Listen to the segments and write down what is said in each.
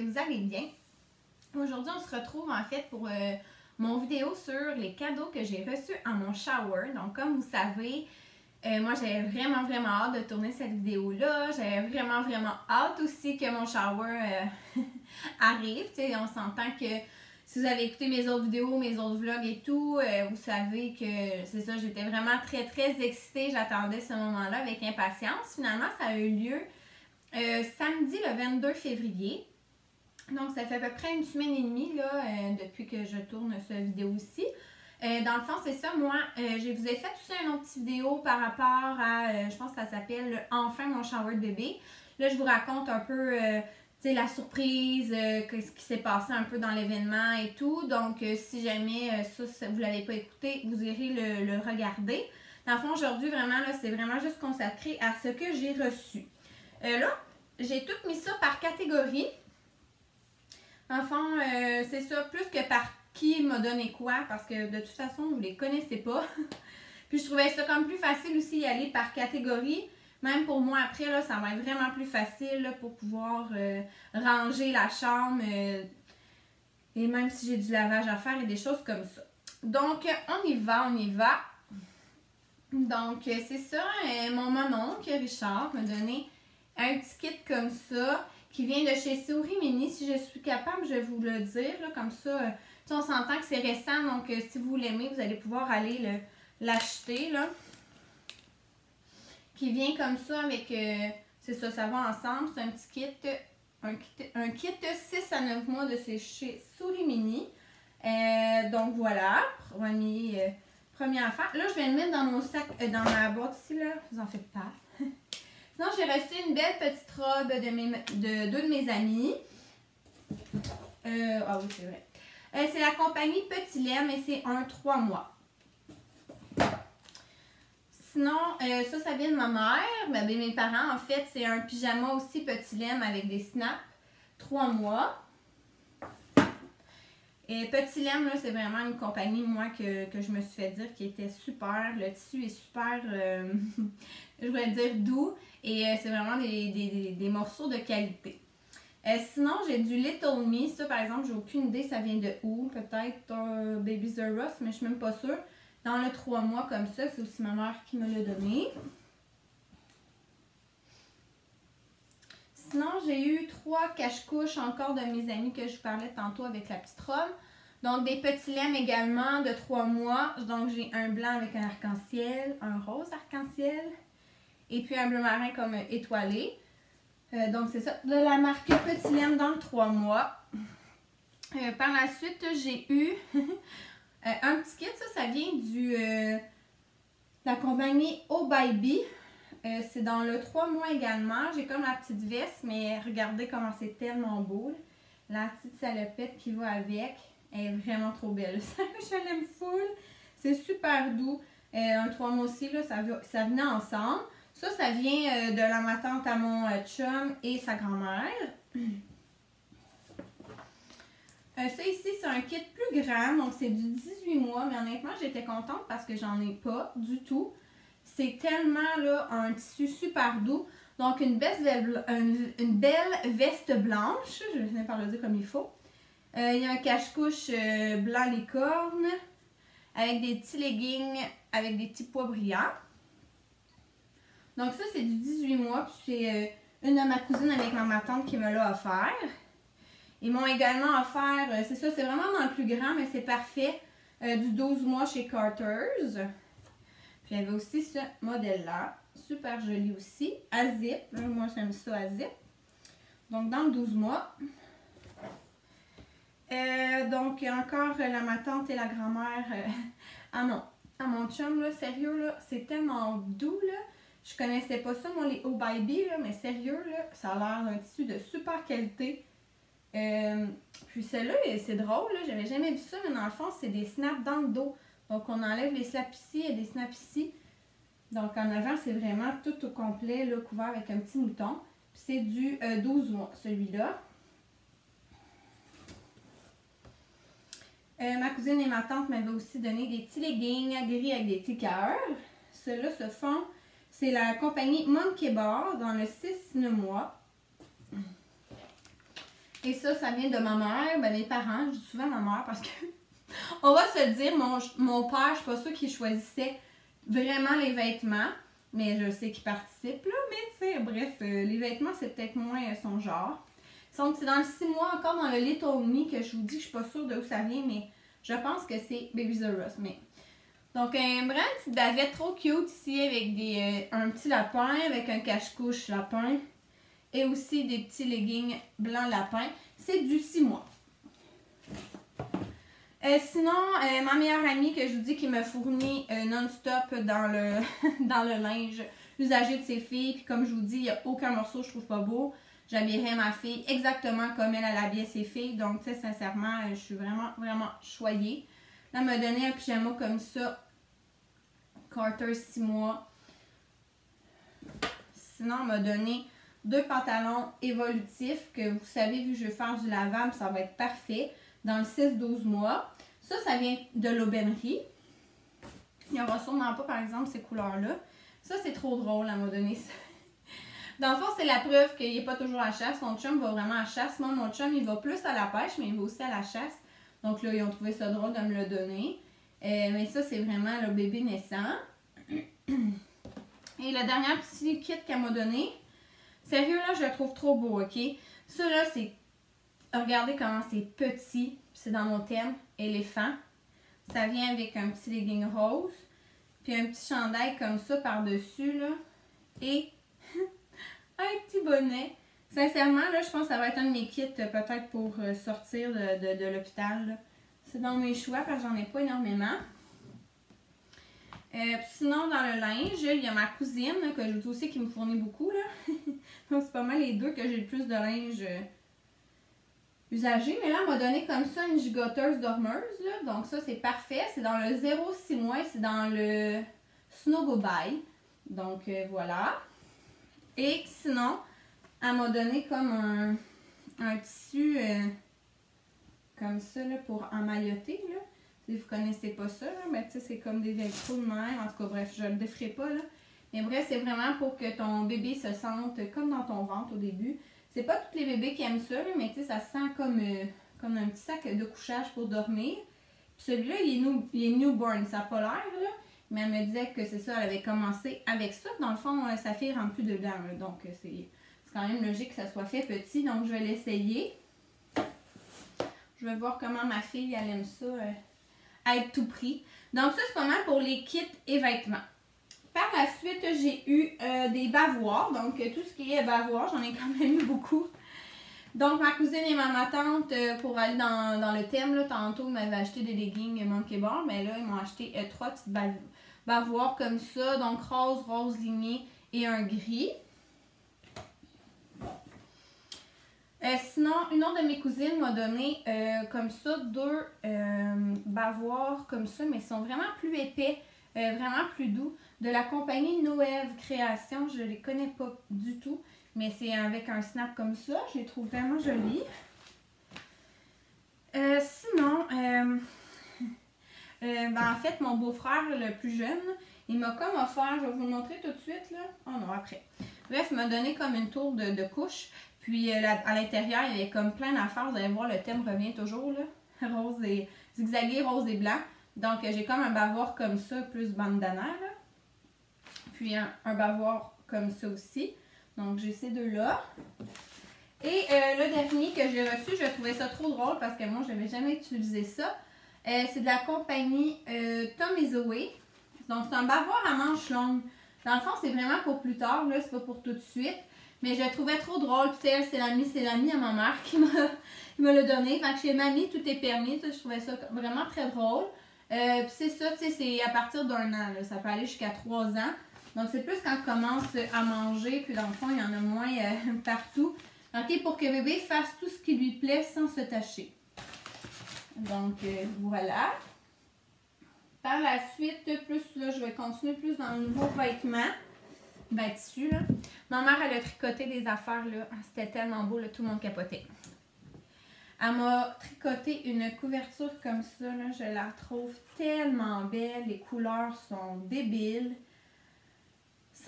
vous allez bien. Aujourd'hui, on se retrouve en fait pour euh, mon vidéo sur les cadeaux que j'ai reçus à mon shower. Donc, comme vous savez, euh, moi j'avais vraiment vraiment hâte de tourner cette vidéo-là. J'avais vraiment vraiment hâte aussi que mon shower euh, arrive. on s'entend que si vous avez écouté mes autres vidéos, mes autres vlogs et tout, vous savez que c'est ça, j'étais vraiment très très excitée. J'attendais ce moment-là avec impatience. Finalement, ça a eu lieu samedi le 22 février. Donc, ça fait à peu près une semaine et demie là, euh, depuis que je tourne cette vidéo-ci. Euh, dans le fond, c'est ça, moi, euh, je vous ai fait aussi une autre petite vidéo par rapport à, je pense que ça s'appelle « Enfin mon shower de bébé ». Là, je vous raconte un peu, tu sais, la surprise, ce qui s'est passé un peu dans l'événement et tout. Donc, si jamais ça, vous ne l'avez pas écouté, vous irez le, le regarder. Dans le fond, aujourd'hui, vraiment, là, c'est vraiment juste consacré à ce que j'ai reçu. là, j'ai tout mis ça par catégorie. Enfin, euh, c'est ça, plus que par qui m'a donné quoi, parce que de toute façon, vous ne les connaissez pas. Puis je trouvais ça comme plus facile aussi y aller par catégorie. Même pour moi, après, là, ça va être vraiment plus facile pour pouvoir euh, ranger la chambre. Euh, et même si j'ai du lavage à faire et des choses comme ça. Donc, on y va, on y va. Donc, c'est ça. mon maman, que Richard, m'a donné un petit kit comme ça qui vient de chez Souris. Si je suis capable, je vais vous le dire. comme ça, euh, on s'entend que c'est récent. Donc, euh, si vous l'aimez, vous allez pouvoir aller l'acheter. Qui vient comme ça avec... Euh, c'est ça, ça va ensemble. C'est un petit kit. Un kit, un kit 6 à 9 mois de chez Souris donc, voilà. Premier, premier affaire. Là, je vais le mettre dans mon sac, dans ma boîte ici. Là. Vous en faites pas. Sinon, j'ai reçu une belle petite robe de, deux de mes amis. Euh, ah oui, c'est vrai. Euh, c'est la compagnie Petit Lait, mais c'est un 3 mois. Sinon, euh, ça, ça vient de ma mère. Ben, mes parents, en fait, c'est un pyjama aussi Petit Lait avec des snaps. 3 mois. Et Petit là, c'est vraiment une compagnie, moi, que, je me suis fait dire qui était super. Le tissu est super, je voudrais dire doux. Et euh, c'est vraiment des, morceaux de qualité. Euh, sinon, j'ai du Little Me. Ça, par exemple, j'ai aucune idée, ça vient de où. Peut-être euh, Baby The mais je suis même pas sûre. Dans le 3 mois comme ça, c'est aussi ma mère qui me l'a donné. Sinon, j'ai eu trois cache-couches encore de mes amis que je parlais tantôt avec la petite robe. Donc, des petits lemmes également de 3 mois. Donc, j'ai un blanc avec un arc-en-ciel, un rose arc-en-ciel, et puis un bleu marin comme étoilé. Euh, donc, c'est ça. De la marque Petit Lem dans le 3 mois. Euh, par la suite, j'ai eu euh, un petit kit. Ça, ça vient du, de la compagnie Oh. C'est dans le 3 mois également. J'ai comme la petite veste, mais regardez comment c'est tellement beau. La petite salopette qui va avec. Elle est vraiment trop belle. je l'aime full. C'est super doux. un 3 mois aussi, là, ça, ça venait ensemble. Ça, ça vient euh, de la ma tante à mon euh, chum et sa grand-mère. Euh, ça ici, c'est un kit plus grand, donc c'est du 18 mois, mais honnêtement, j'étais contente parce que j'en ai pas du tout. C'est tellement là un tissu super doux. Donc, une, une, belle veste blanche, je vais par le dire comme il faut. il y a un cache-couche blanc licorne avec des petits leggings avec des petits pois brillants. Donc ça, c'est du 18 mois. Puis c'est euh, une de ma cousine avec ma tante qui me l'a offert. Ils m'ont également offert, euh, c'est ça, c'est vraiment dans le plus grand, mais c'est parfait, euh, du 12 mois chez Carter's. Puis il y avait aussi ce modèle-là, super joli aussi, à zip. Moi, j'aime ça à zip. Donc, dans le 12 mois. donc, encore la ma tante et la grand-mère à, mon, mon chum, là, sérieux, là, c'est tellement doux, là. Je connaissais pas ça, moi, les O Baby, là, mais sérieux, là, ça a l'air d'un tissu de super qualité. Euh, puis celle-là, c'est drôle, là, j'avais jamais vu ça, mais dans le fond, c'est des snaps dans le dos. Donc, on enlève les snaps ici et des snaps ici. Donc, en avant, c'est vraiment tout au complet, là, couvert avec un petit mouton. Puis c'est du 12 euh, mois, celui-là. Euh, ma cousine et ma tante m'avaient aussi donné des petits leggings gris avec des petits cœurs. Ceux-là se font c'est la compagnie Monkey Bar dans le 6 mois. Et ça, ça vient de ma mère, ben, mes parents, je dis souvent ma mère parce que, on va se dire, mon, mon père, je suis pas sûre qu'il choisissait vraiment les vêtements, mais je sais qu'il participe là, mais tu sais, bref, euh, les vêtements, c'est peut-être moins euh, son genre. Donc, c'est dans le 6 mois, encore dans le Little que je vous dis je suis pas sûre d'où ça vient, mais je pense que c'est Baby Zeros. Mais... Donc, un brand petit bavette trop cute ici avec euh, un petit lapin, avec un cache-couche lapin et aussi des petits leggings blanc lapin. C'est du 6 mois. Euh, sinon, euh, ma meilleure amie que je vous dis qui me fournit non-stop dans le, dans le linge usagé de ses filles. Puis comme je vous dis, il n'y a aucun morceau que je trouve pas beau j'habillerais ma fille exactement comme elle, elle habillait ses filles. Donc, tu sais, sincèrement, je suis vraiment, vraiment choyée. Elle m'a donné un pyjama comme ça. Carter 6 mois. Sinon, elle m'a donné deux pantalons évolutifs que vous savez, vu que je vais faire du lavable, ça va être parfait. Dans le 6-12 mois. Ça, ça vient de l'aubainerie. Il n'y aura sûrement pas, par exemple, ces couleurs-là. Ça, c'est trop drôle, elle m'a donné ça. Dans le fond, c'est la preuve qu'il n'est pas toujours à la chasse. Mon chum va vraiment à la chasse. Moi, mon chum, il va plus à la pêche, mais il va aussi à la chasse. Donc là, ils ont trouvé ça drôle de me le donner. Euh, mais ça, c'est vraiment le bébé naissant. Et le dernier petit kit qu'elle m'a donné, sérieux, là, je le trouve trop beau, OK? Ça, là, c'est... Regardez comment c'est petit. C'est dans mon thème, éléphant. Ça vient avec un petit legging rose. Puis un petit chandail comme ça par-dessus, là. Et un petit bonnet. Sincèrement, là, je pense que ça va être un de mes kits euh, peut-être pour euh, sortir de, l'hôpital. C'est dans mes choix parce que j'en ai pas énormément. Euh, sinon, dans le linge, il y a ma cousine que je aussi qui me fournit beaucoup. Là. Donc, c'est pas mal les deux que j'ai le plus de linge usagé. Mais là, elle m'a donné comme ça une gigoteuse dormeuse. Donc, ça, c'est parfait. C'est dans le 0-6 mois. C'est dans le Snow Go By. Donc, voilà. Et sinon, elle m'a donné comme un, tissu euh, comme ça pour emmailloter. Si vous connaissez pas ça, mais c'est comme des velcro de même. En tout cas, bref, je le déferai pas. Là. Mais bref, c'est vraiment pour que ton bébé se sente comme dans ton ventre au début. C'est pas tous les bébés qui aiment ça, mais ça se sent comme, euh, comme un petit sac de couchage pour dormir. celui-là, il, est il est newborn, ça n'a pas l'air. Mais elle me disait que c'est ça, elle avait commencé avec ça. Dans le fond, euh, sa fille rentre plus dedans. donc, euh, c'est quand même logique que ça soit fait petit. Donc, je vais l'essayer. Je vais voir comment ma fille, elle aime ça euh, à être tout prix. Donc, ça, c'est pas mal pour les kits et vêtements. Par la suite, j'ai eu des bavoirs. Donc, tout ce qui est bavoirs, j'en ai quand même eu beaucoup. Donc, ma cousine et ma, tante, pour aller dans, le thème, là, tantôt, m'avaient acheté des leggings Monkey Bar, mais là, ils m'ont acheté trois petites bavoirs voir comme ça. Donc rose, rose ligné et un gris. Euh, sinon, une autre de mes cousines m'a donné euh, comme ça deux euh, bavoirs comme ça, mais ils sont vraiment plus épais, vraiment plus doux. De la compagnie Noël Création, je les connais pas du tout, mais c'est avec un snap comme ça. Je les trouve vraiment jolis. sinon, euh, ben, en fait, mon beau-frère, le plus jeune, il m'a comme offert, je vais vous le montrer tout de suite, là. Oh non, après. Bref, il m'a donné comme une tour de, couche. Puis euh, à l'intérieur, il y avait comme plein d'affaires. Vous allez voir, le thème revient toujours, là. Rose et zigzagué, rose et blanc. Donc, j'ai comme un bavoir comme ça, plus bandana, là. Puis un, un comme ça aussi. Donc, j'ai ces deux-là. Et euh, le dernier que j'ai reçu, je trouvais ça trop drôle parce que moi, je n'avais jamais utilisé ça. Euh, c'est de la compagnie euh, Tom et. Donc, c'est un bavoir à manches longues. Dans le fond, c'est vraiment pour plus tard, là, c'est pas pour tout de suite. Mais je la trouvais trop drôle. Puis, elle, c'est l'ami, c'est l'ami à ma mère qui me l'a donné. Fait que chez mamie, tout est permis. Je trouvais ça vraiment très drôle. Puis c'est ça, tu sais, c'est à partir d'un an. Ça peut aller jusqu'à trois ans. Donc, c'est plus quand on commence à manger. Puis, dans le fond, il y en a moins partout. OK, pour que bébé fasse tout ce qui lui plaît sans se tâcher. Donc, euh, voilà. Par la suite, plus là, je vais continuer plus dans le nouveau vêtement. Ben, tissu, là. Ma mère, elle a tricoté des affaires, là. Ah, c'était tellement beau, là, tout le monde capotait. Elle m'a tricoté une couverture comme ça, là. Je la trouve tellement belle. Les couleurs sont débiles.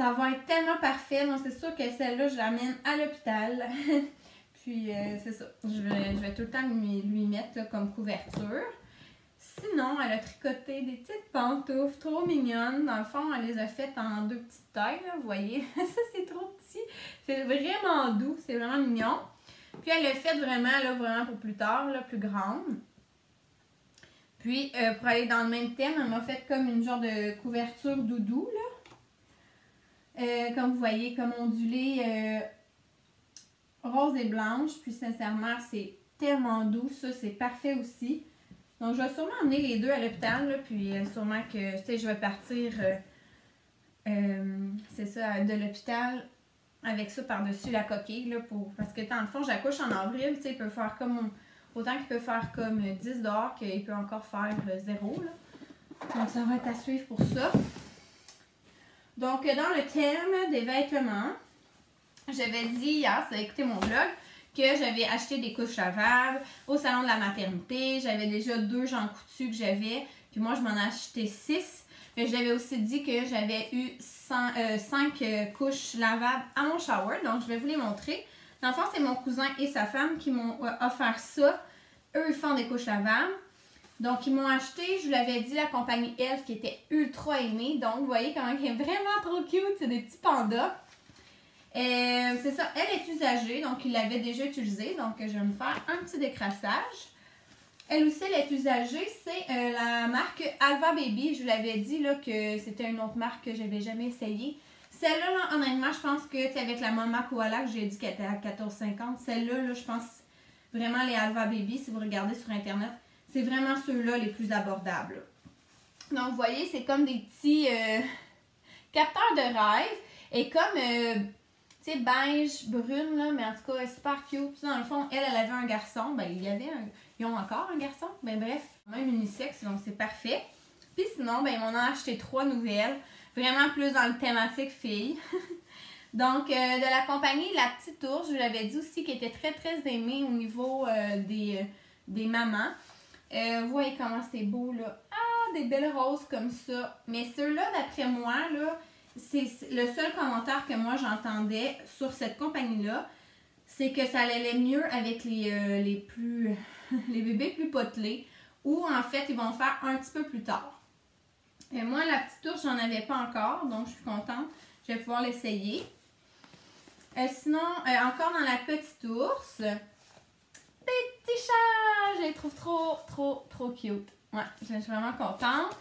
Ça va être tellement parfait. Donc, c'est sûr que celle-là, je l'amène à l'hôpital. Puis euh, c'est ça. Je vais, tout le temps lui, mettre comme couverture. Sinon, elle a tricoté des petites pantoufles trop mignonnes. Dans le fond, elle les a faites en deux petites tailles. Vous voyez, ça c'est trop petit. C'est vraiment doux, c'est vraiment mignon. Puis elle l'a fait vraiment, là, vraiment pour plus tard, là, plus grande. Puis, euh, pour aller dans le même thème, elle m'a fait comme une genre de couverture doudou, là. Euh, comme vous voyez, comme ondulée euh, rose et blanche. Puis, sincèrement, c'est tellement doux. Ça, c'est parfait aussi. Donc, je vais sûrement emmener les deux à l'hôpital. Puis, sûrement que, je vais partir, c'est ça, de l'hôpital avec ça par-dessus la coquille, là, pour... parce que dans le fond, j'accouche en avril, il peut faire comme... Autant qu'il peut faire comme 10 dehors qu'il peut encore faire 0, là. Donc, ça va être à suivre pour ça. Donc, dans le thème des vêtements, j'avais dit hier, ça a écouté mon vlog, que j'avais acheté des couches lavables au salon de la maternité. J'avais déjà deux gens coutus que j'avais, puis moi, je m'en ai acheté six. Mais je l'avais aussi dit que j'avais eu 5 euh, euh, couches lavables à mon shower. Donc, je vais vous les montrer. Dans le fond, c'est mon cousin et sa femme qui m'ont euh, offert ça. Eux, ils font des couches lavables. Donc, ils m'ont acheté, je vous l'avais dit, la compagnie Elf qui était ultra aimée. Donc, vous voyez comment elle est vraiment trop cute. C'est des petits pandas. c'est ça, elle est usagée, donc il l'avait déjà utilisée. Donc, je vais me faire un petit décrassage. Elle aussi, elle est usagée. C'est euh, la marque Alva Baby. Je vous l'avais dit là, que c'était une autre marque que j'avais jamais essayée. Celle-là, là, honnêtement, je pense que c'est avec la Mama Koala que j'ai dit qu'elle était à 14,50. Celle-là, là, je pense vraiment les Alva Baby, si vous regardez sur Internet, c'est vraiment ceux-là les plus abordables. Donc, vous voyez, c'est comme des petits euh, capteurs de rêve. Et comme, euh, tu sais, beige, brune, là, mais en tout cas, super cute. Dans le fond, elle, elle avait un garçon. Ben, il y avait un ils ont encore un garçon. Ben bref, même unisexe, donc c'est parfait. Puis sinon, ben m'en ont acheté trois nouvelles. Vraiment plus dans le thématique fille. donc, euh, de la compagnie La Petite Ours, je vous l'avais dit aussi, qui était très très aimée au niveau des mamans. Vous voyez comment c'est beau là. Ah, des belles roses comme ça. Mais ceux-là, d'après moi, là, c'est le seul commentaire que moi j'entendais sur cette compagnie-là, c'est que ça allait mieux avec les, les plus les bébés plus potelés, ou en fait, ils vont faire un petit peu plus tard. Et moi, la petite ours, j'en avais pas encore, donc je suis contente. Je vais pouvoir l'essayer. Euh, sinon, euh, encore dans la petite ours, petit chat! Je les trouve trop, trop, trop cute. Ouais, je suis vraiment contente.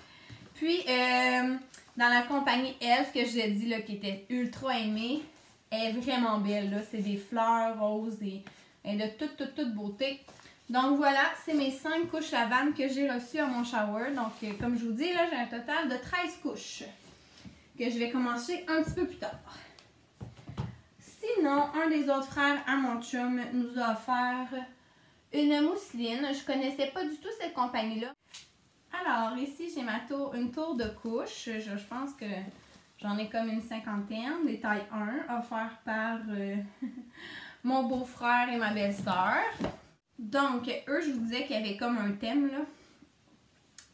Puis, euh, dans la compagnie Elf, que je l'ai dit, là, qui était ultra aimée, elle est vraiment belle, là. C'est des fleurs roses et, et de toute, toute, toute beauté. Donc voilà, c'est mes 5 couches lavables que j'ai reçues à mon shower. Donc euh, comme je vous dis, là j'ai un total de 13 couches que je vais commencer un petit peu plus tard. Sinon, un des autres frères à mon chum nous a offert une mousseline. Je connaissais pas du tout cette compagnie-là. Alors ici, j'ai ma tour, une tour de couches. Je, pense que j'en ai comme une cinquantaine, des tailles 1, offertes par euh, mon beau-frère et ma belle-sœur. Donc, eux, je vous disais qu'il y avait comme un thème, là.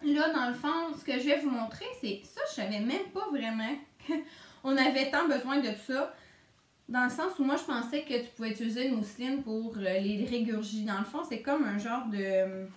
Là, dans le fond, ce que je vais vous montrer, c'est ça, je savais même pas vraiment qu'on avait tant besoin de ça. Dans le sens où moi, je pensais que tu pouvais utiliser une mousseline pour euh, les régurgies. Dans le fond, c'est comme un genre de...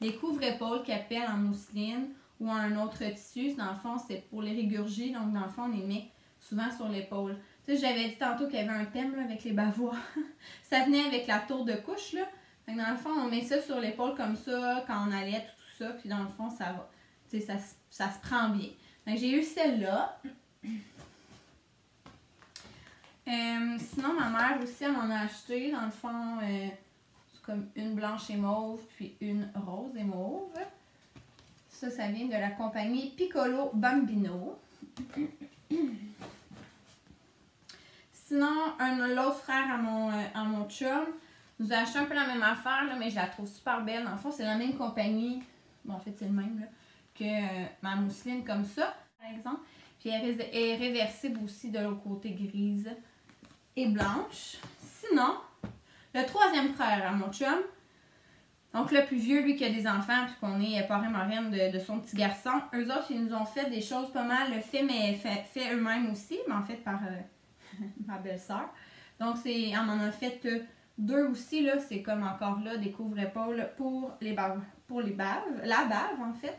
des couvre-épaules qui appellent en mousseline ou un autre tissu. Dans le fond, c'est pour les régurgies. Donc, dans le fond, on les met souvent sur l'épaule. Tu sais, j'avais dit tantôt qu'il y avait un thème avec les bavois. ça venait avec la tour de couche, là. dans le fond, on met ça sur l'épaule comme ça, quand on allait, tout, ça. Puis dans le fond, ça va. Tu sais, ça, ça, se prend bien. j'ai eu celle-là. Euh, sinon, ma mère aussi, elle m'en a acheté. Dans le fond, euh, c'est comme une blanche et mauve, puis une rose et mauve. Ça, ça vient de la compagnie Piccolo Bambino. Sinon, un l'autre frère à mon, euh, à mon chum nous a acheté un peu la même affaire, là, mais je la trouve super belle. En fait, c'est la même compagnie. Bon, en fait, c'est le même là, que ma mousseline comme ça, par exemple. Puis elle est réversible aussi de l'autre côté grise et blanche. Sinon, le troisième frère à mon chum, donc le plus vieux, lui qui a des enfants, puisqu'on est parrain marraine de, son petit garçon, eux autres, ils nous ont fait des choses pas mal fait, mais fait, eux-mêmes aussi, mais en fait par euh, ma belle-sœur. Donc, c'est, on en a fait deux aussi, là. C'est comme encore là, des couvre-épaules pour les baves, pour les baves, la bave en fait.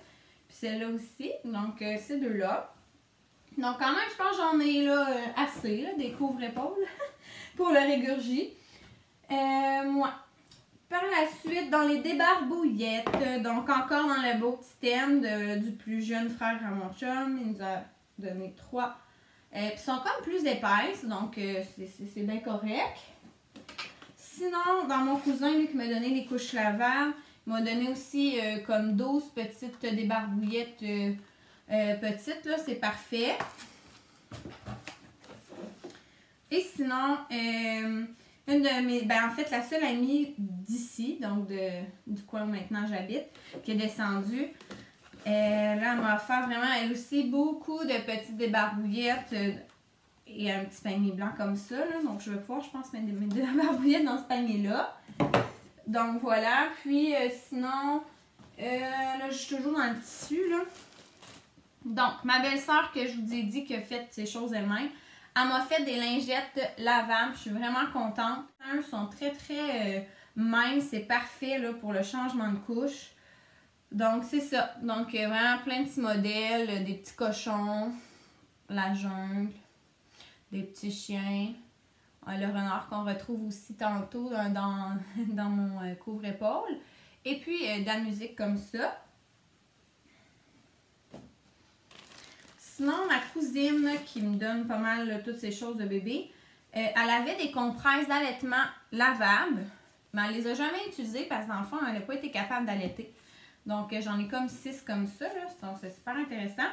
Puis celle-là aussi. Donc, euh, ces deux-là. Donc, quand même, je pense que j'en ai là euh, assez, des couvre-épaules pour le régurgie. Euh, moi. Par la suite, dans les débarbouillettes, donc encore dans le beau petit thème du plus jeune frère à chum, il nous a donné trois. Euh, puis sont comme plus épaisses, donc euh, c'est- bien correct. Sinon, dans mon cousin, lui qui m'a donné les couches lavables, il m'a donné aussi euh, comme 12 petites débarbouillettes euh, petites, là, c'est parfait. Et sinon, euh, une de mes. Ben, en fait, la seule amie d'ici, donc de, du coin où maintenant j'habite, qui est descendue, là, elle m'a offert vraiment, elle aussi, beaucoup de petites débarbouillettes euh, et un petit panier blanc comme ça. Là. Donc, je vais pouvoir, je pense, mettre mes débarbouillettes dans ce panier-là. Donc, voilà. Puis, euh, sinon, là, je suis toujours dans le tissu, là. Donc, ma belle-sœur que je vous ai dit qui a fait ces choses elle-même, elle m'a fait des lingettes lavables. Je suis vraiment contente. Elles sont très, très euh, minces. C'est parfait là, pour le changement de couche. Donc, c'est ça. Donc, euh, vraiment plein de petits modèles. euh, Des petits cochons, la jungle, des petits chiens. euh, le renard qu'on retrouve aussi tantôt dans, dans, dans mon euh, couvre-épaule. Et puis, euh, de la musique comme ça. Sinon, ma cousine qui me donne pas mal toutes ces choses de bébé, euh, elle avait des compresses d'allaitement lavables, mais elle les a jamais utilisées parce que l'enfant, elle n'a pas été capable d'allaiter. Donc, euh, j'en ai comme six comme ça, donc c'est super intéressant.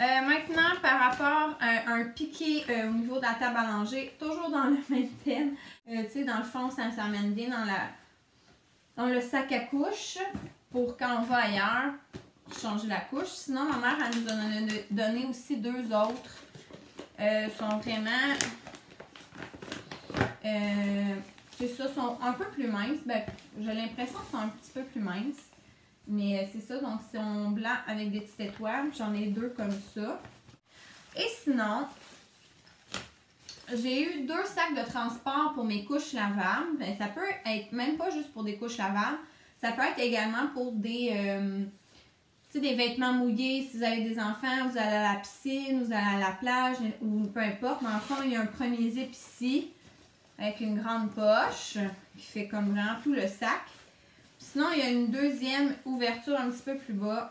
Euh, maintenant, par rapport à un piqué au niveau de la table à langer, toujours dans le même thème. Tu sais, dans le fond, ça s'amène bien dans, dans le sac à couche pour quand on va ailleurs changer la couche. Sinon, ma mère, elle nous en a donné- aussi deux autres. Euh, sont vraiment. Euh, c'est ça, sont un peu plus minces. Ben, j'ai l'impression qu'ils sont un petit peu plus minces. Mais euh, c'est ça, donc ils sont blancs avec des petites étoiles. J'en ai deux comme ça. Et sinon, j'ai eu deux sacs de transport pour mes couches lavables. Ben, ça peut être même pas juste pour des couches lavables. Ça peut être également pour des, euh, sais, des vêtements mouillés. Si vous avez des enfants, vous allez à la piscine, vous allez à la plage ou peu importe. Mais en fond, il y a un premier zip ici avec une grande poche qui fait comme vraiment tout le sac. Sinon, il y a une deuxième ouverture un petit peu plus bas.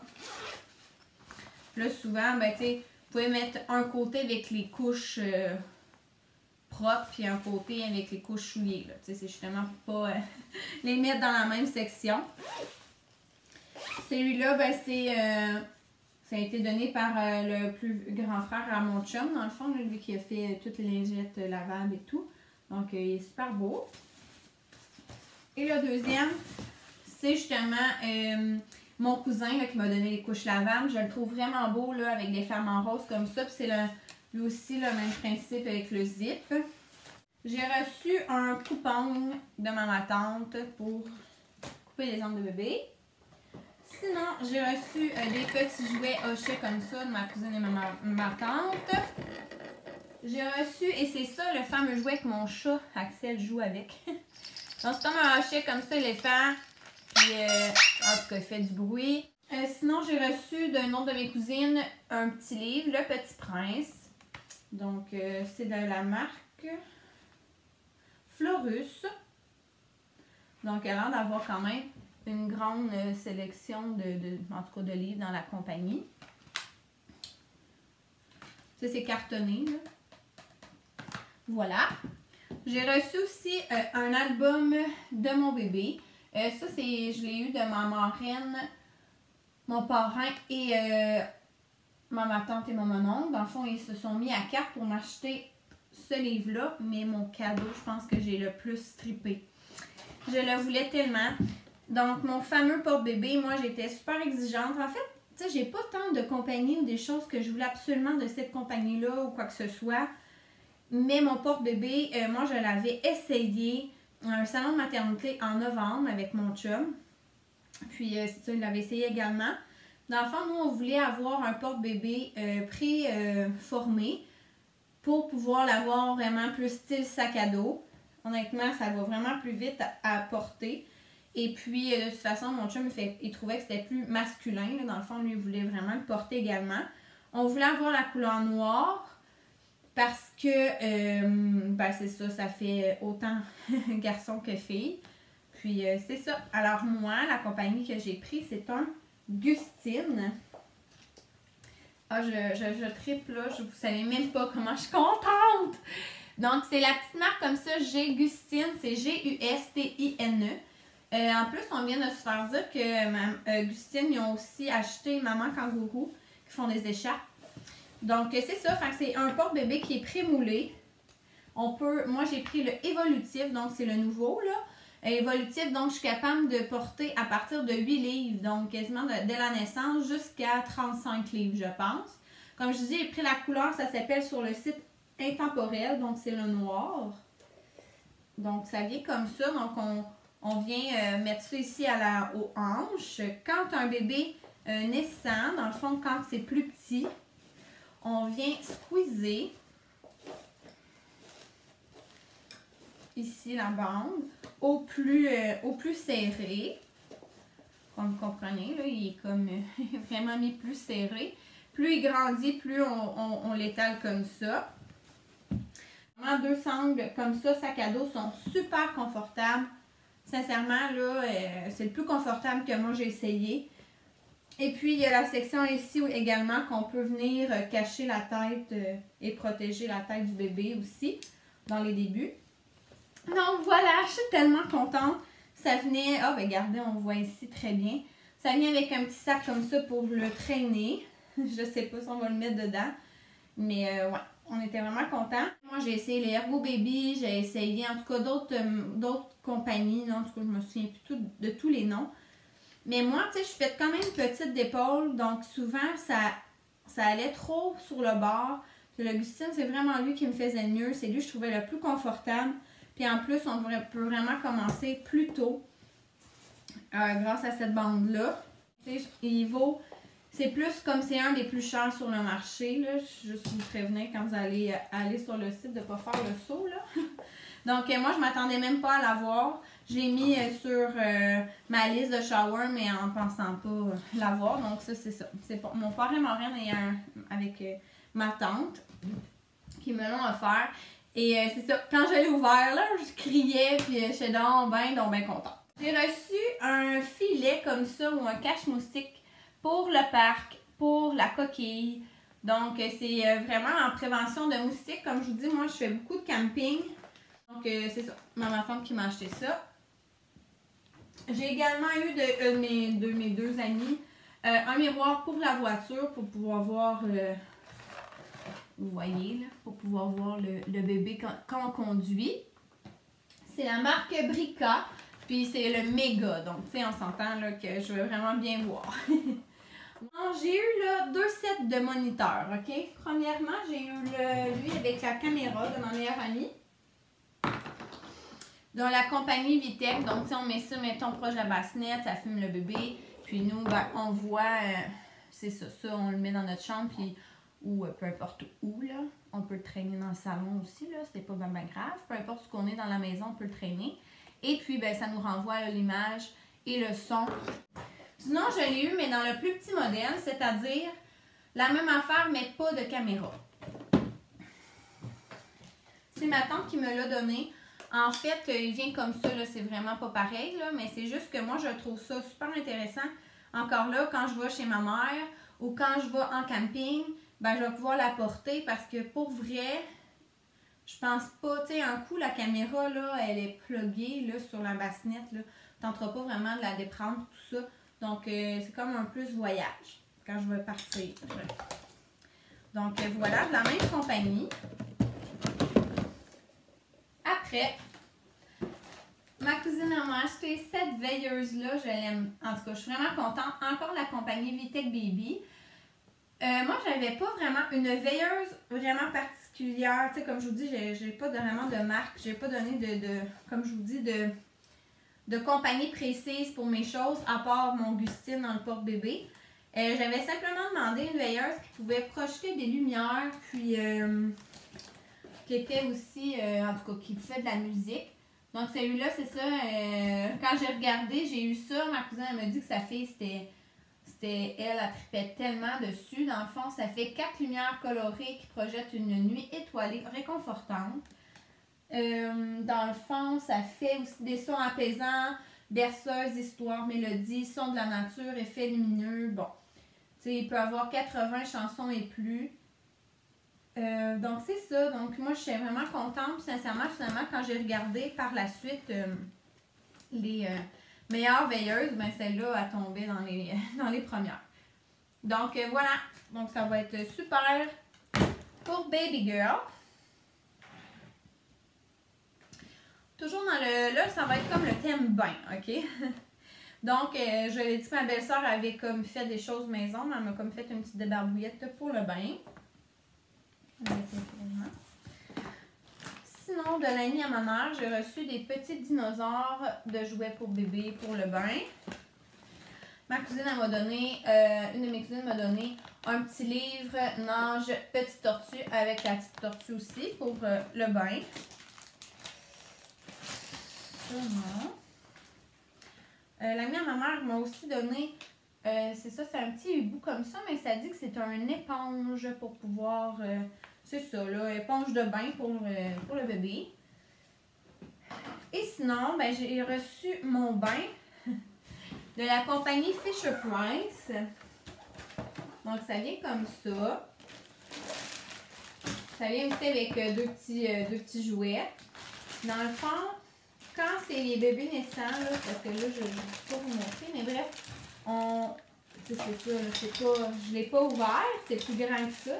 Là, souvent, ben, tu sais, vous pouvez mettre un côté avec les couches euh, propres, puis un côté avec les couches souillées. c'est justement pour pas euh, les mettre dans la même section. Celui-là, ben, c'est. euh, ça a été donné par euh, le plus grand frère à mon chum, dans le fond, lui qui a fait toutes les lingettes lavables et tout. Donc, euh, il est super beau. Et le deuxième, c'est justement mon cousin là, qui m'a donné les couches lavables. Je le trouve vraiment beau là, avec des femmes en rose comme ça. Puis c'est lui aussi le même principe avec le zip. J'ai reçu un coupon de ma tante pour couper les ongles de bébé. Sinon, j'ai reçu euh, des petits jouets hochets comme ça de ma cousine et ma, ma- tante. J'ai reçu, et c'est ça le fameux jouet que mon chat Axel joue avec. Donc, c'est comme un hochet comme ça, éléphant. Puis, euh, en tout cas, il fait du bruit. Euh, sinon, j'ai reçu d'un autre de mes cousines un petit livre, Le Petit Prince. Donc, euh, c'est de la marque Florus. Donc, elle a l'air d'avoir quand même une grande euh, sélection de, en tout cas, de livres dans la compagnie. Ça, c'est cartonné, là. Voilà. J'ai reçu aussi euh, un album de mon bébé. Euh, ça, c'est, je l'ai eu de ma marraine, mon parrain et ma, tante et mon oncle. Dans le fond, ils se sont mis à quatre pour m'acheter ce livre-là, mais mon cadeau, je pense que j'ai le plus trippé. Je le voulais tellement. Donc, mon fameux porte-bébé, moi, j'étais super exigeante. En fait, tu sais, j'ai pas tant de compagnie ou des choses que je voulais absolument de cette compagnie-là ou quoi que ce soit. Mais mon porte-bébé, euh, moi, je l'avais essayé à un salon de maternité en novembre avec mon chum. Puis, euh, c'est ça, il l'avait essayé également. Dans le fond, nous, on voulait avoir un porte-bébé euh, pré-formé pour pouvoir l'avoir vraiment plus style sac à dos. Honnêtement, ça va vraiment plus vite à, porter. Et puis, euh, de toute façon, mon chum, il, fait, il trouvait que c'était plus masculin. Dans le fond, lui, il voulait vraiment le porter également. On voulait avoir la couleur noire parce que, euh, ben c'est ça, ça fait autant garçon que fille. Puis, euh, c'est ça. Alors, moi, la compagnie que j'ai pris, c'est un Gustine. Ah, je, je, je triple là, je, vous savez même pas comment je suis contente! Donc, c'est la petite marque comme ça, G Gustine, c'est G-U-S-T-I-N-E. Euh, en plus, on vient de se faire dire que euh, Gustine, ils ont aussi acheté Maman Kangourou, qui font des écharpes. Donc, c'est ça, c'est un porte-bébé qui est pré-moulé. On peut, moi, j'ai pris le évolutif, donc c'est le nouveau, là évolutif. Donc, je suis capable de porter à partir de 8 livres, donc quasiment dès la naissance jusqu'à 35 livres, je pense. Comme je dis, j'ai pris la couleur, ça s'appelle sur le site intemporel, donc c'est le noir. Donc, ça vient comme ça. Donc, on, vient euh, mettre ça ici à la, aux hanches. Quand un bébé euh, naissant, dans le fond, quand c'est plus petit, on vient squeezer ici la bande au plus, euh, au plus serré. Comme vous comprenez, là, il est comme vraiment mis plus serré. Plus il grandit, plus on, l'étale comme ça. Vraiment, deux sangles comme ça, sac à dos, sont super confortables. Sincèrement, là, euh, c'est le plus confortable que moi j'ai essayé. Et puis, il y a la section ici également qu'on peut venir euh, cacher la tête et protéger la tête du bébé aussi dans les débuts. Donc voilà, je suis tellement contente. Ça venait, ah oh, ben regardez, on voit ici très bien. Ça vient avec un petit sac comme ça pour le traîner. je sais pas si on va le mettre dedans. Mais euh, ouais, on était vraiment contents. Moi, j'ai essayé les Herbo Baby, j'ai essayé en tout cas d'autres euh, compagnies. Non, en tout cas, je me souviens plus de tous les noms. Mais moi, tu sais, je faite quand même petite d'épaule. Donc souvent, ça, ça allait trop sur le bord. L'Augustine, c'est vraiment lui qui me faisait le mieux. C'est lui que je trouvais le plus confortable. Puis en plus, on peut vraiment commencer plus tôt euh, grâce à cette bande-là. Il vaut... C'est plus comme c'est un des plus chers sur le marché. Là. Juste vous prévenir quand vous allez euh, aller sur le site de ne pas faire le saut. Là. Donc euh, moi, je m'attendais même pas à l'avoir. J'ai mis sur ma liste de shower, mais en pensant pas l'avoir. Donc ça, c'est ça. C'est pour mon reine et avec ma tante qui me l'ont offert. Et euh, c'est ça, quand je l'ai ouvert, là, je criais, puis euh, j'étais donc bien, donc bien contente. J'ai reçu un filet comme ça, ou un cache-moustique pour le parc, pour la coquille. Donc, euh, c'est vraiment en prévention de moustiques. Comme je vous dis, moi, je fais beaucoup de camping. Donc, c'est ça, ma femme qui m'a acheté ça. J'ai également eu de, mes, de mes deux amis un miroir pour la voiture pour pouvoir voir vous voyez, là, pour pouvoir voir le, bébé quand, on conduit. C'est la marque Brica, puis c'est le méga, donc tu sais, on s'entend que je veux vraiment bien voir. j'ai eu là deux sets de moniteurs, ok? Premièrement, j'ai eu le, lui avec la caméra de ma meilleure amie. Dans la compagnie Vitec, donc si on met ça, mettons, proche de la bassinet, ça fume le bébé. Puis nous, ben, on voit, euh, c'est ça, ça, on le met dans notre chambre, puis ou euh, peu importe où, là. On peut le traîner dans le salon aussi, là. C'est pas vraiment grave. Peu importe ce qu'on est dans la maison, on peut le traîner. Et puis, ben, ça nous renvoie l'image et le son. Sinon, je l'ai eu, mais dans le plus petit modèle, c'est-à-dire la même affaire, mais pas de caméra. C'est ma tante qui me l'a donné. En fait, euh, il vient comme ça, c'est vraiment pas pareil, là, mais c'est juste que moi, je trouve ça super intéressant. Encore là, quand je vais chez ma mère ou quand je vais en camping, ben, je vais pouvoir la porter parce que pour vrai, je pense pas, tu sais, un coup, la caméra, là, elle est pluguée, là, sur la bassinette, là. Tenteras pas vraiment de la déprendre, tout ça. Donc, euh, c'est comme un plus voyage quand je vais partir. Donc, euh, voilà, de la même compagnie. Après, ma cousine m'a acheté cette veilleuse-là. Je l'aime. En tout cas, je suis vraiment contente. Encore la compagnie Vitec Baby. Euh, moi, j'avais pas vraiment une veilleuse vraiment particulière. Tu sais, comme je vous dis, j'ai pas vraiment de marque. J'ai pas donné de, comme je vous dis, de, de compagnie précise pour mes choses, à part mon Gustine dans le porte-bébé. Euh, j'avais simplement demandé une veilleuse qui pouvait projeter des lumières, puis euh, qui était aussi, euh, en tout cas, qui fait de la musique. Donc celui-là, c'est ça. quand j'ai regardé, j'ai eu ça. Ma cousine, elle m'a dit que sa fille. C'était elle, elle tripait tellement dessus. Dans le fond, ça fait quatre lumières colorées qui projettent une nuit étoilée réconfortante. Euh, dans le fond, ça fait aussi des sons apaisants, berceuses, histoires, mélodies, sons de la nature, effets lumineux. Bon, tu sais, il peut avoir 80 chansons et plus. Euh, donc, c'est ça. Donc, moi, je suis vraiment contente. Sincèrement, finalement, quand j'ai regardé par la suite euh, les meilleures veilleuses, ben, celle-là a tombé dans les, dans les premières. Donc, voilà. Donc, ça va être super pour Baby Girl. Toujours dans le. Là, ça va être comme le thème bain, OK? Donc, euh, je l'ai dit, ma belle-sœur avait comme fait des choses maison, mais elle m'a comme fait une petite débarbouillette pour le bain. Sinon, de l'année à ma mère, j'ai reçu des petits dinosaures de jouets pour bébé pour le bain. Ma cousine, m'a donné, euh, une de mes cousines m'a donné un petit livre Nage Petite Tortue avec la petite tortue aussi pour euh, le bain. Non. Euh, la ma mère m'a aussi donné, euh, c'est ça, c'est un petit hibou comme ça, mais ça dit que c'est un éponge pour pouvoir, euh, c'est ça, là, éponge de bain pour, euh, pour le bébé. Et sinon, ben, j'ai reçu mon bain de la compagnie Fisher Price. Donc, ça vient comme ça. Ça vient aussi avec deux, petits, deux petits jouets. Dans le fond, quand c'est les bébés naissants, là, parce que là, je ne vais pas vous montrer, mais bref, on. sais, C'est ça, pas. Je ne l'ai pas ouvert, c'est plus grand que ça.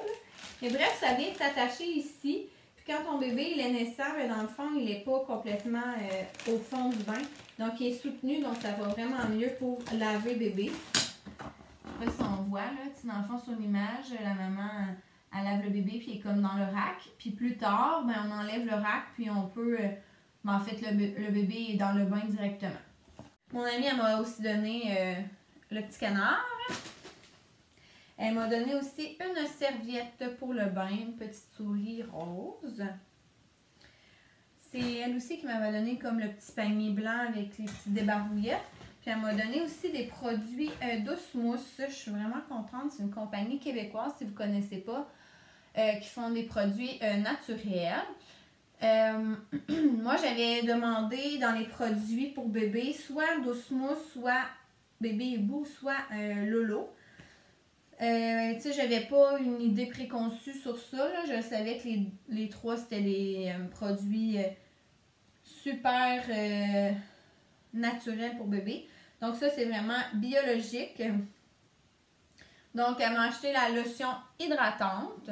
Mais bref, ça vient s'attacher ici. Puis quand ton bébé il est naissant, ben, dans le fond, il n'est pas complètement euh, au fond du bain. Donc il est soutenu, donc ça va vraiment mieux pour laver bébé. Après, si on voit, là, sais, dans le fond, sur l'image, la maman, elle lave le bébé, puis il est comme dans le rack. Puis plus tard, ben, on enlève le rack, puis on peut. euh, ben, en fait, le, bé- le bébé est dans le bain directement. Mon amie, elle m'a aussi donné euh, le petit canard. Elle m'a donné aussi une serviette pour le bain, une petite souris rose. C'est elle aussi qui m'avait donné comme le petit panier blanc avec les petites débarbouillettes. Puis elle m'a donné aussi des produits euh, douce. Je suis vraiment contente. C'est une compagnie québécoise, si vous ne connaissez pas, euh, qui font des produits euh, naturels. Euh, moi, j'avais demandé dans les produits pour bébé, soit douce mousse, soit bébé hibou, soit euh, lolo. Euh, tu sais, j'avais pas une idée préconçue sur ça. Je savais que les, les trois, c'était des produits super naturels pour bébé. Donc ça, c'est vraiment biologique. Donc, elle m'a acheté la lotion hydratante.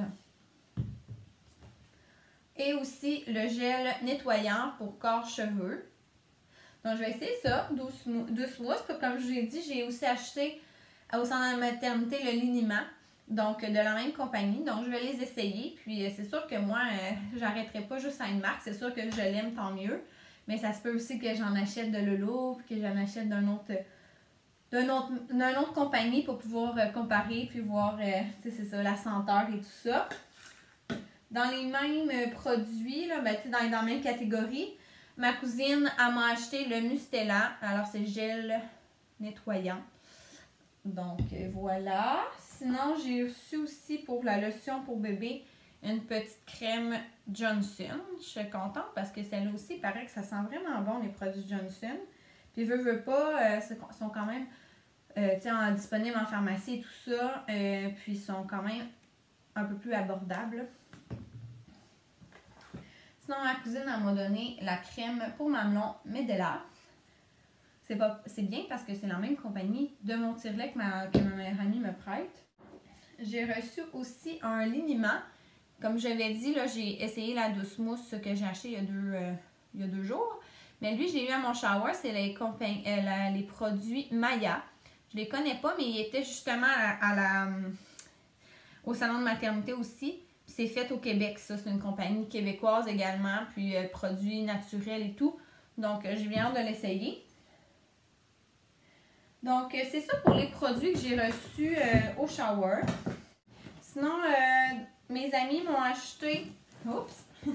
Et aussi le gel nettoyant pour corps-cheveux. Donc, je vais essayer ça, douce, mou- douce mousse. Puis, Comme je vous ai dit, j'ai aussi acheté au centre de la maternité le liniment. Donc, de la même compagnie. Donc, je vais les essayer. Puis, euh, c'est sûr que moi, euh, j'arrêterai pas juste à une marque. C'est sûr que je l'aime, tant mieux. Mais ça se peut aussi que j'en achète de Lolo, puis que j'en achète d'un autre, d'un autre, d'une autre compagnie pour pouvoir euh, comparer, puis voir, euh, c'est ça, la senteur et tout ça. Dans les mêmes produits, là, ben, dans, dans la même catégorie, ma cousine, m'a acheté le Mustela. Alors, c'est gel nettoyant. Donc, euh, voilà. Sinon, j'ai reçu aussi pour la lotion pour bébé une petite crème Johnson. Je suis contente parce que celle-là aussi, il paraît que ça sent vraiment bon, les produits Johnson. Puis, veux, veux pas, euh, sont quand même euh, disponibles en pharmacie et tout ça. euh, puis, sont quand même un peu plus abordables. Sinon, ma cousine, elle m'a donné la crème pour mamelon Medela. C'est bien parce que c'est la même compagnie de mon tirelet que ma, que amie me prête. J'ai reçu aussi un liniment. Comme j'avais dit, là, j'ai essayé la douce mousse que j'ai acheté il y a deux, euh, il y a deux jours. Mais lui, j'ai eu à mon shower, c'est les, euh, les produits Maya. Je les connais pas, mais il était justement à, la, euh, au salon de maternité aussi. C'est fait au Québec, ça. C'est une compagnie québécoise également. Puis euh, produits naturels et tout. Donc, euh, bien hâte de l'essayer. Donc, euh, c'est ça pour les produits que j'ai reçus au shower. Sinon, mes amis m'ont acheté.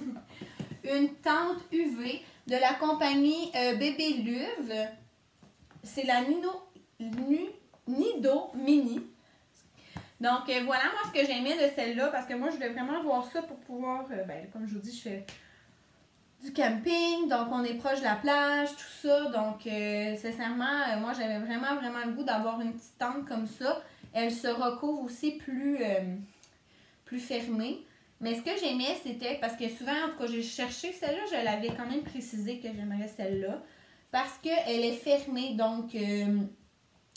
Une tente UV de la compagnie Bébé Luve. C'est la Nino, Nido Mini. Donc euh, voilà moi ce que j'aimais de celle-là parce que moi je voulais vraiment avoir ça pour pouvoir, euh, ben, comme je vous dis, je fais du camping, donc on est proche de la plage, tout ça. Donc sincèrement, moi j'avais vraiment vraiment le goût d'avoir une petite tente comme ça. Elle se recouvre aussi plus, plus fermée. Mais ce que j'aimais, c'était parce que souvent, en tout cas, j'ai cherché celle-là, je l'avais quand même précisé que j'aimerais celle-là. Parce qu'elle est fermée, donc, euh,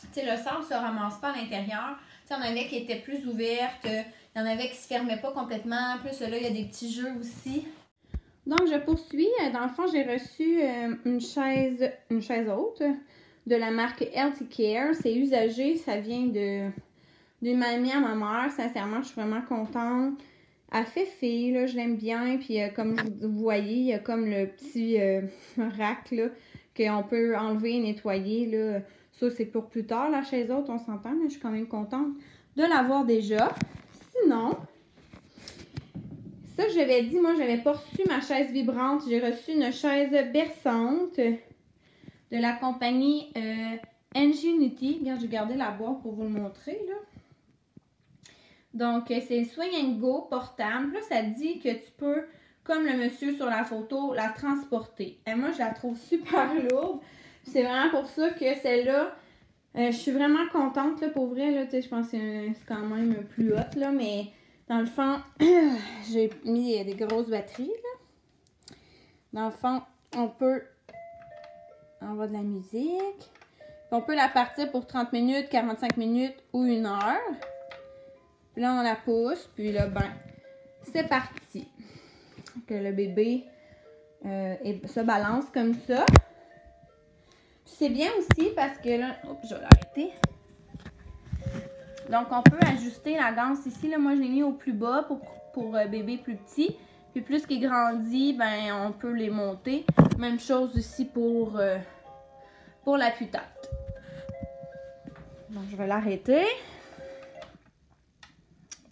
tu sais, le sable ne se ramasse pas à l'intérieur. Il y en avait qui étaient plus ouvertes, il y en avait qui se fermaient pas complètement. Plus là, il y a des petits jeux aussi. Donc, je poursuis. Dans le fond, j'ai reçu euh, une chaise, une chaise haute de la marque Healthy Care. C'est usagé, ça vient de d'une mamie à ma mère. Sincèrement, je suis vraiment contente. Elle fait fille, là, je l'aime bien. Puis euh, comme vous voyez, il y a comme le petit euh, rack là, qu'on peut enlever et nettoyer. Là. Ça, c'est pour plus tard, la chaise haute, on s'entend, mais je suis quand même contente de l'avoir déjà. Sinon, ça, je l'avais dit, moi, j'avais pas reçu ma chaise vibrante. J'ai reçu une chaise berçante de la compagnie euh, Ingenuity. Regarde, j'ai gardé la boîte pour vous le montrer, là. Donc, euh, c'est Swing Go portable. Là, ça dit que tu peux, comme le monsieur sur la photo, la transporter. Et moi, je la trouve super lourde. C'est vraiment pour ça que celle-là, euh, je suis vraiment contente, là, pour vrai, là, je pense que c'est quand même plus haute, là, mais dans le fond, j'ai mis des grosses batteries, là. Dans le fond, on peut, va de la musique, on peut la partir pour 30 minutes, 45 minutes ou une heure là, on la pousse, puis là, ben, c'est parti. Que le bébé euh, se balance comme ça. C'est bien aussi parce que là, je vais l'arrêter. Donc, on peut ajuster la ganse ici. Là, moi, je l'ai mis au plus bas pour, pour euh, bébé plus petit. Puis plus qu'il grandit, ben, on peut les monter. Même chose pour, euh, pour la putate. Donc, je vais l'arrêter.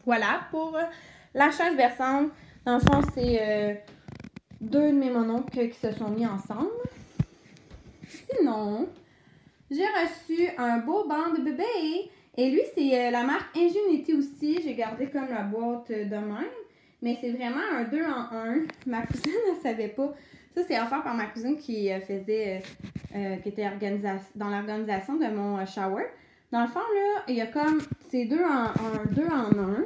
Voilà pour euh, la chaise berçante. Dans le fond, c'est deux de mes mononcles qui se sont mis ensemble. Sinon, j'ai reçu un beau banc de bébé. Et lui, c'est euh, la marque Ingenuity aussi. J'ai gardé comme la boîte de même. Mais c'est vraiment un 2 en 1. Ma cousine ne savait pas. Ça, c'est offert par ma cousine qui faisait, qui était dans l'organisation de mon shower. Dans le fond, là, il y a comme, c'est deux en un, deux en un.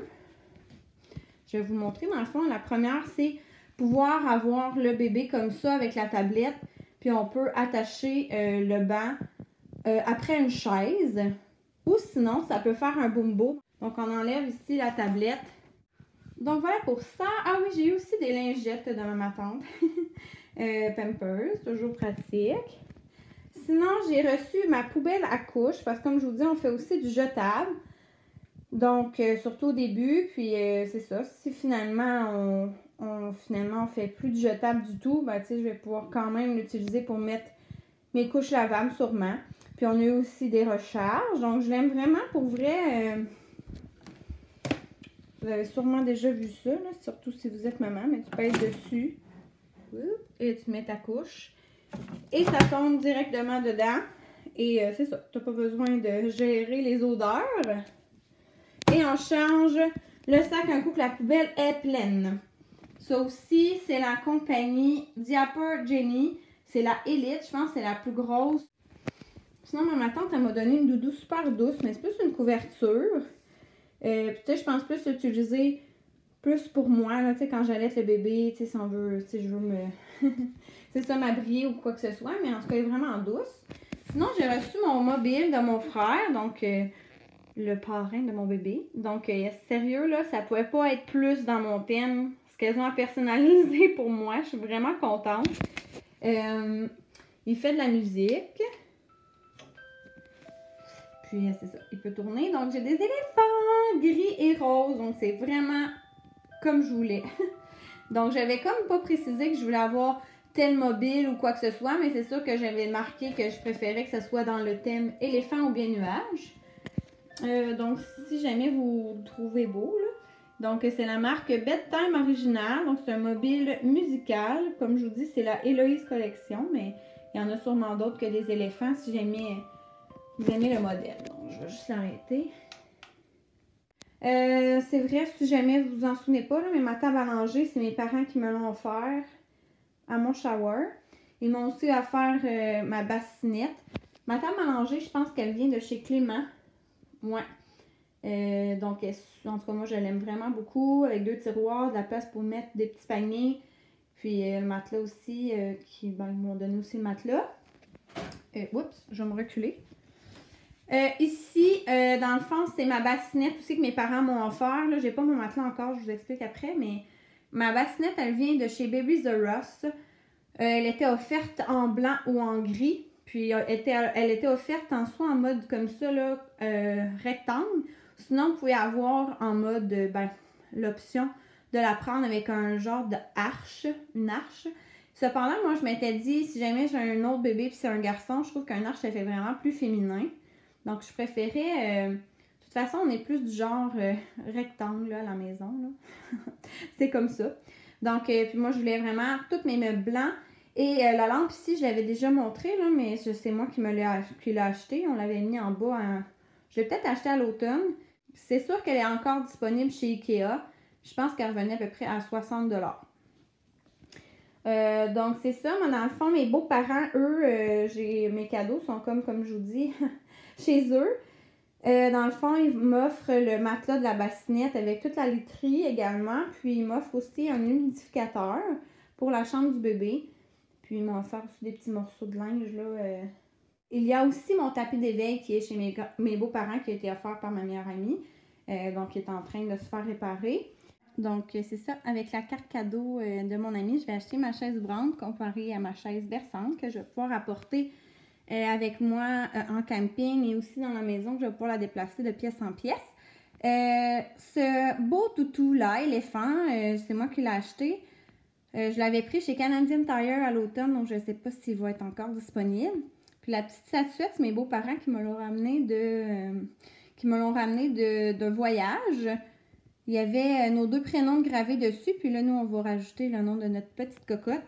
Je vais vous montrer. Dans le fond, la première, c'est pouvoir avoir le bébé comme ça avec la tablette. Puis on peut attacher euh, le banc euh, après une chaise. Ou sinon, ça peut faire un bumbo. Donc, on enlève ici la tablette. Donc, voilà pour ça. Ah oui, j'ai eu aussi des lingettes dans ma tante. euh, Pampers, toujours pratique. Sinon, j'ai reçu ma poubelle à couche parce que comme je vous dis, on fait aussi du jetable. Donc, surtout au début, puis c'est ça. Si finalement on, on, finalement on fait plus de jetable du tout, ben je vais pouvoir quand même l'utiliser pour mettre mes couches lavables sûrement. Puis on a eu aussi des recharges. Donc, je l'aime vraiment pour vrai. Euh, vous avez sûrement déjà vu ça, surtout si vous êtes maman, mais tu pèses dessus et tu mets ta couche. Et ça tombe directement dedans. Et euh, c'est ça, tu n'as pas besoin de gérer les odeurs. Et on change le sac un coup que la poubelle est pleine. Ça aussi, c'est la compagnie Diaper Jenny. C'est la Elite, je pense c'est la plus grosse. Sinon, ma tante, elle m'a donné une doudou super douce, mais c'est plus une couverture. Euh, je pense plus l'utiliser plus pour moi, là, tu sais, quand j'allais le bébé, tu sais, si tu sais, je veux me... c'est ça, m'abrier ou quoi que ce soit, mais en tout cas, elle est vraiment douce. Sinon, j'ai reçu mon mobile de mon frère, donc euh, le parrain de mon bébé. Donc, euh, sérieux, là, ça pouvait pas être plus dans mon thème. C'est quasiment personnalisé pour moi. Je suis vraiment contente. Euh, il fait de la musique. Puis, c'est ça, il peut tourner. Donc, j'ai des éléphants gris et roses. Donc, c'est vraiment comme je voulais. Donc, j'avais comme pas précisé que je voulais avoir tel mobile ou quoi que ce soit, mais c'est sûr que j'avais marqué que je préférais que ce soit dans le thème éléphant ou bien nuage. Euh, donc, si jamais vous trouvez beau, là, Donc, c'est la marque Bedtime Original. Donc, c'est un mobile musical. Comme je vous dis, c'est la Héloïse Collection, mais il y en a sûrement d'autres que des éléphants si jamais vous le modèle. Donc, je vais juste l'arrêter. Euh, c'est vrai, si jamais vous vous en souvenez pas, mais ma table à langer, c'est mes parents qui me l'ont offert à mon shower. Ils m'ont aussi offert euh, ma bassinette. Ma table à langer, je pense qu'elle vient de chez Clément. Ouais. Euh, donc, en tout cas, moi, je l'aime vraiment beaucoup. Avec deux tiroirs, de la place pour mettre des petits paniers. Puis le matelas aussi, qui ben, m'ont donné aussi le matelas. oups, je vais me reculer. Euh, ici, euh, dans le fond, c'est ma bassinette aussi que mes parents m'ont offert. Là, j'ai pas mon matelas encore, je vous explique après, mais ma bassinette, elle vient de chez Baby the Ross. Euh, elle était offerte en blanc ou en gris. Puis elle était, elle était offerte en soit en mode comme ça, là, rectangle. Sinon, vous pouvez avoir en mode, ben, l'option de la prendre avec un genre de arche, une arche. Cependant, moi, je m'étais dit, si jamais j'ai un autre bébé puis c'est un garçon, je trouve qu'un arche, ça fait vraiment plus féminin. Donc, je préférais. Euh, de toute façon, on est plus du genre euh, rectangle à la maison. c'est comme ça. Donc, euh, puis moi, je voulais vraiment tous mes meubles blancs. Et la lampe ici, je l'avais déjà montrée, là, mais c'est moi qui me l'ai acheté. On l'avait mis en bas. Je l'ai peut-être acheté à l'automne. C'est sûr qu'elle est encore disponible chez Ikea. Je pense qu'elle revenait à peu près à 60 euh, donc, c'est ça. Mais dans le fond, mes beaux-parents, eux, j'ai mes cadeaux sont comme, comme je vous dis, chez eux. Euh, dans le fond, ils m'offrent le matelas de la bassinette avec toute la literie également. Puis, ils m'offrent aussi un humidificateur pour la chambre du bébé. Puis, ils m'ont aussi des petits morceaux de linge. Là, euh. Il y a aussi mon tapis d'éveil qui est chez mes, beaux-parents qui a été offert par ma meilleure amie. Euh, donc, il est en train de se faire réparer. Donc, c'est ça. Avec la carte cadeau de mon ami, je vais acheter ma chaise brande comparée à ma chaise berçante que je vais pouvoir apporter euh, avec moi euh, en camping et aussi dans la maison que je vais pouvoir la déplacer de pièce en pièce. Euh, ce beau toutou-là, éléphant, c'est moi qui l'ai acheté. je l'avais pris chez Canadian Tire à l'automne, donc je ne sais pas s'il va être encore disponible. La petite statuette, c'est mes beaux-parents qui me l'ont ramené de qui me l'ont ramené de, voyage. Il y avait nos deux prénoms gravés dessus, puis là, nous, on va rajouter le nom de notre petite cocotte.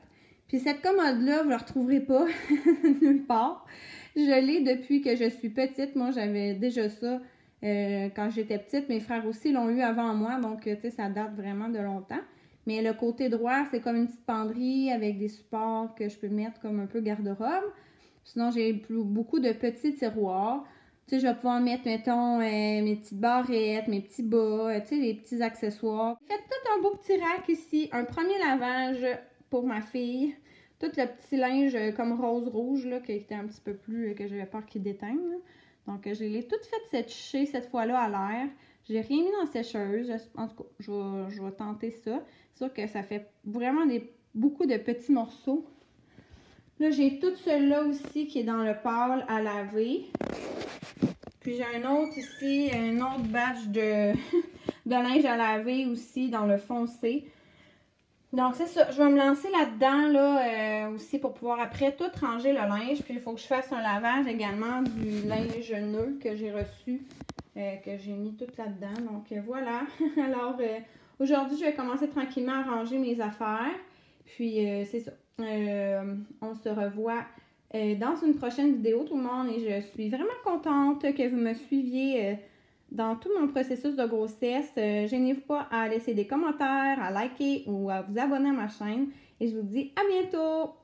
Puis cette commode-là, vous ne la retrouverez pas nulle part. Je l'ai depuis que je suis petite. Moi, j'avais déjà ça euh, quand j'étais petite. Mes frères aussi l'ont eu avant moi, donc tu sais, ça date vraiment de longtemps. Mais le côté droit, c'est comme une petite penderie avec des supports que je peux mettre comme un peu garde-robe. Sinon, j'ai beaucoup de petits tiroirs. Tu sais, je vais pouvoir mettre, mettons, euh, mes petites barrettes, mes petits bas, euh, tu sais, les petits accessoires. Faites tout un beau petit rack ici. Un premier lavage pour ma fille. Tout le petit linge euh, comme rose-rouge, là, qui était un petit peu plus, que j'avais peur qu'il déteigne. Donc, je l'ai tout fait sécher cette fois-là à l'air. J'ai rien mis dans sécheuse. En tout cas, je vais, tenter ça. C'est sûr que ça fait vraiment des, beaucoup de petits morceaux. Là, j'ai tout cela aussi qui est dans le pâle à laver. Puis j'ai un autre ici, un autre batch de, de linge à laver aussi dans le foncé. Donc, c'est ça. Je vais me lancer là-dedans, là, euh, aussi, pour pouvoir après tout ranger le linge. Puis, il faut que je fasse un lavage également du linge neuf que j'ai reçu, euh, que j'ai mis tout là-dedans. Donc, euh, voilà. Alors, aujourd'hui, je vais commencer tranquillement à ranger mes affaires. Puis, c'est ça. On se revoit dans une prochaine vidéo, tout le monde. Et je suis vraiment contente que vous me suiviez dans tout mon processus de grossesse. Euh, gênez-vous pas à laisser des commentaires, à liker ou à vous abonner à ma chaîne. Et je vous dis à bientôt!